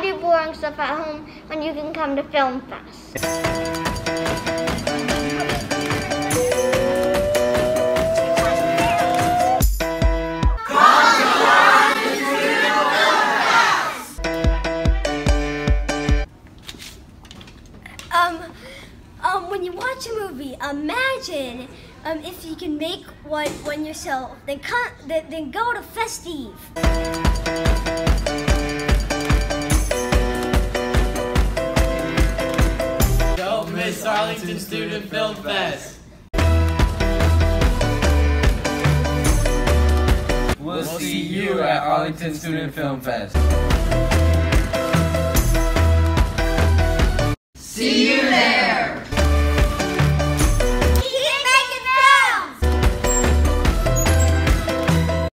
do boring stuff at home when you can come to Film Fest? Um, um, when you watch a movie, imagine um, if you can make one, one yourself. Then, come, then, then go to Festive. Don't Arlington Student Film Fest. We'll see you at Arlington Student Film Fest. See you there!